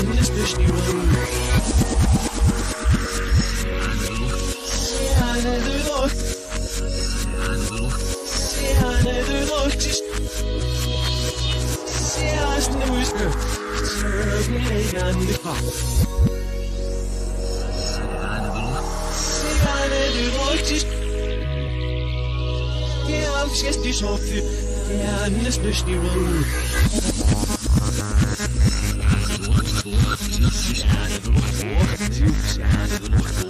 Anesteshni Yeah, I'm just a chauffeur. Yeah, I'm just a Thank you.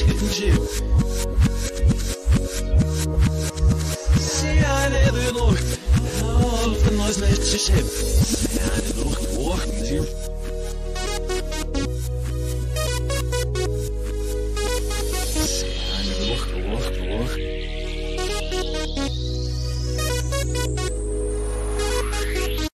it's getting chill. See, I never look. All the noise left to ship. sie never look walking to you.